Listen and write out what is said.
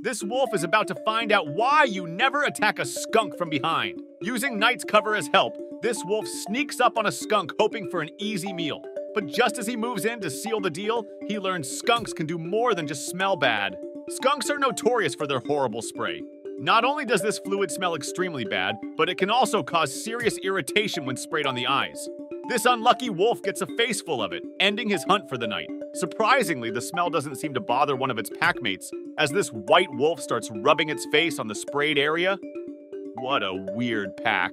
This wolf is about to find out why you never attack a skunk from behind. Using Night's cover as help, this wolf sneaks up on a skunk hoping for an easy meal. But just as he moves in to seal the deal, he learns skunks can do more than just smell bad. Skunks are notorious for their horrible spray. Not only does this fluid smell extremely bad, but it can also cause serious irritation when sprayed on the eyes. This unlucky wolf gets a face full of it, ending his hunt for the night. Surprisingly, the smell doesn't seem to bother one of its packmates, as this white wolf starts rubbing its face on the sprayed area. What a weird pack.